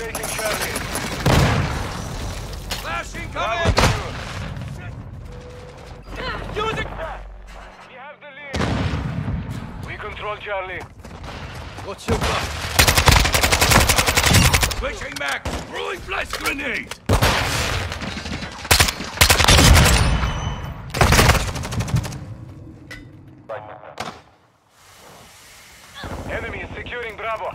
Activating Charlie. Flash incoming! Use it! We have the lead. We control Charlie. What's your gun? Switching back! Throwing flash grenade! Enemy is securing Bravo.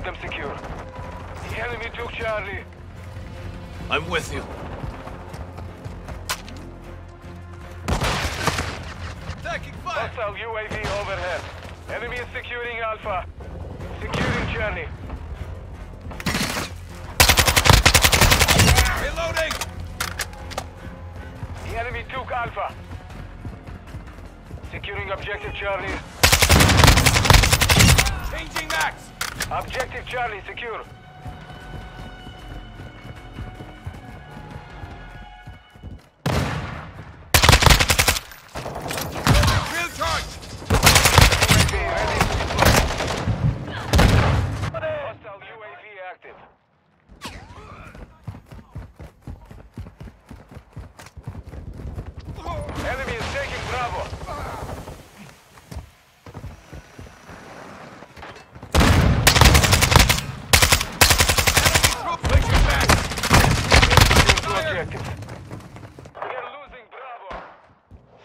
Keep them secure. The enemy took Charlie. I'm with you. Taking fire! Hostile UAV overhead. Enemy is securing Alpha. Securing Charlie. Reloading! The enemy took Alpha. Securing objective Charlie. Changing max! Objective Charlie secure.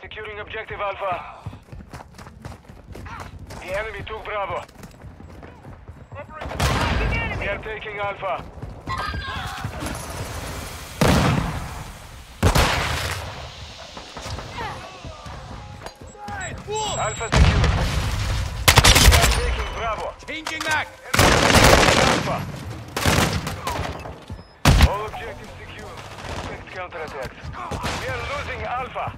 Securing objective Alpha. The enemy took Bravo. We are taking Alpha. Alpha secure. We are taking Bravo. Changing back! Alpha. All objectives secure. Expect counterattacks. We are losing Alpha.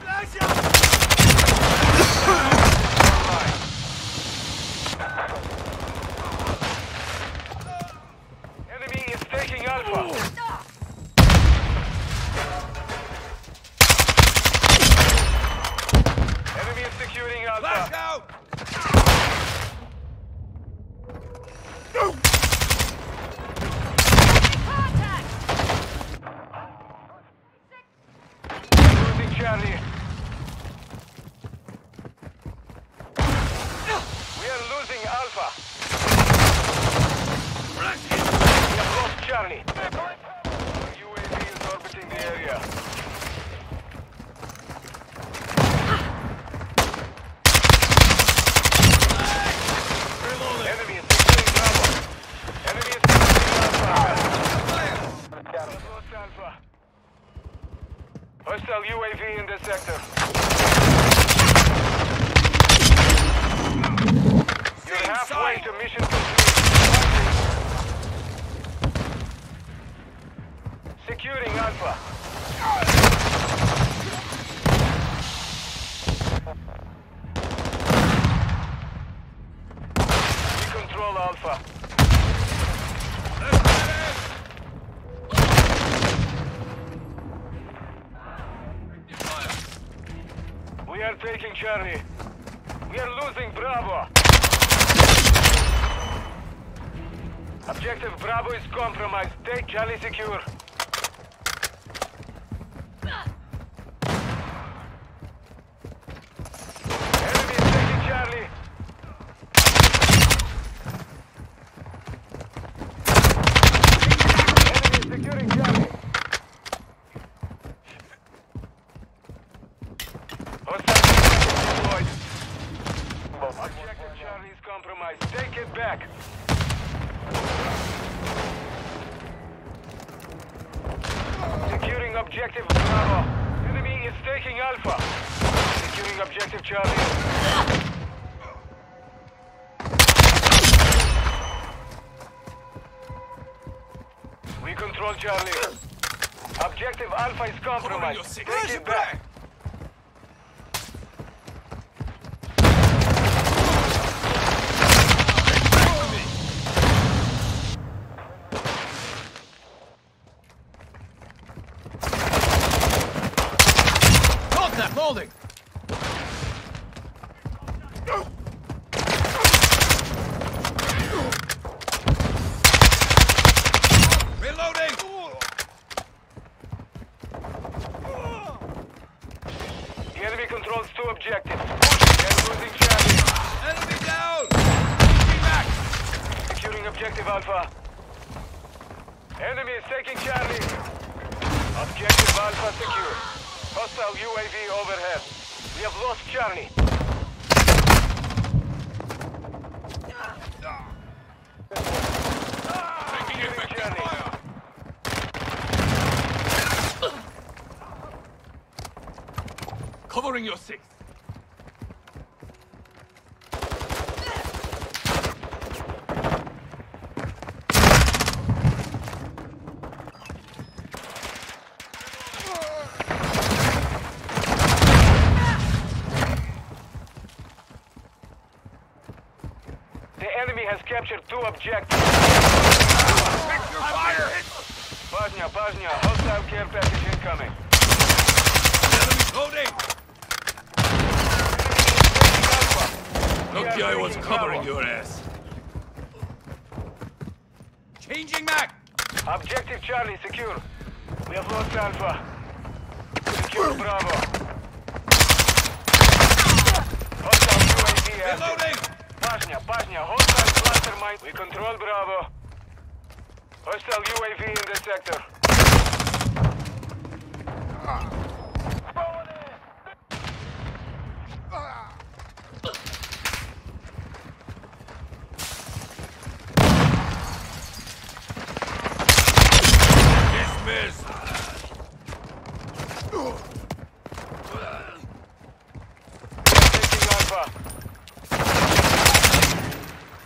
Flash out! Enemy is taking Alpha. Enemy is securing Flash Alpha. out! Contact! Losing Charlie. We are losing Alpha. Flashing! We have lost Charlie. UAV is orbiting the area. Reloading! Enemy is securing Bravo. Enemy is securing Alpha. Fire! We have lost Alpha. Hostile UAV in the sector. You're Same halfway side! to mission complete. Securing Alpha. We control Alpha. Let's get in! Fire! We are taking Charlie. We are losing Bravo. Objective Bravo is compromised. Take Charlie secure. Enemy is taking Charlie. Enemy is securing Charlie. Hostile deployed. Objective Charlie is compromised. compromised. Take it back. Securing objective Bravo. Enemy is taking Alpha. Securing objective Charlie. We control Charlie. Objective Alpha is compromised. Take it back. Contact! Holding! Reloading! The enemy controls two objectives. Enemy down! Securing objective Alpha. Enemy is taking Charlie. Objective Alpha secure. Hostile UAV overhead. We have lost Charlie. Taking effective Charlie. fire! Covering your six. The enemy has captured two objectives. Pick your fire! Paznia, Paznia, hostile care package incoming. Enemy loading! Alpha. We Lucky are I was covering your ass. Changing back! Objective Charlie secure. We have lost Alpha. Secure Bravo. Hostile UAV. Reloading! Paznia, Paznia, hostile cluster mine. We control Bravo. Hostile UAV in the sector. Dismiss! Taking Alpha.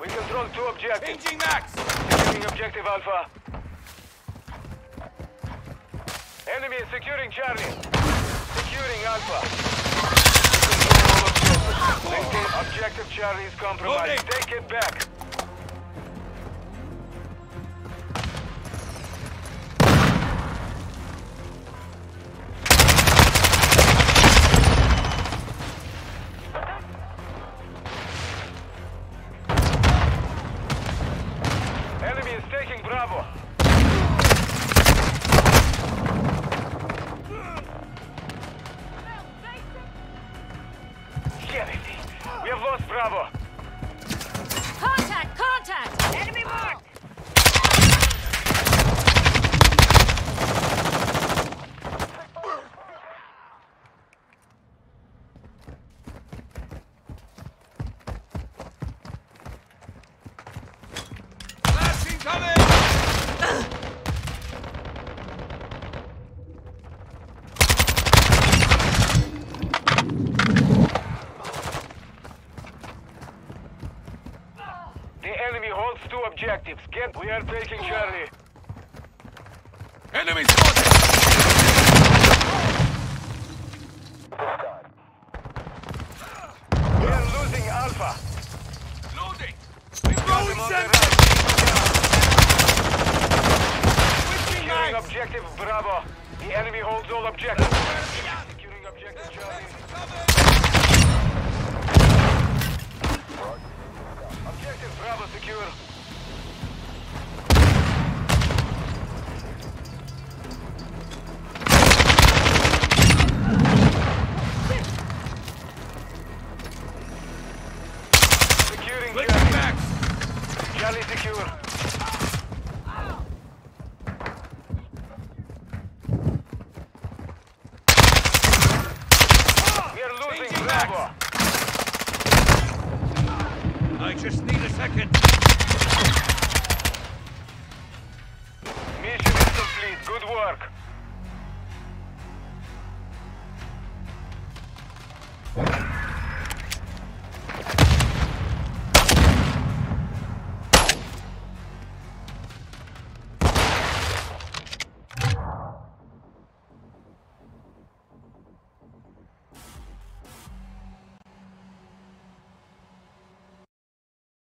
We control two objectives. Changing max! Securing objective Alpha. Enemy is securing Charlie. Securing Alpha. Control. Maintain objective Charlie is compromised. Take it back. We have lost Bravo. Contact! Contact! Enemy marked! Flashing coming! The enemy holds two objectives. Get. We are taking Charlie. Enemy spotted!